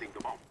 think about.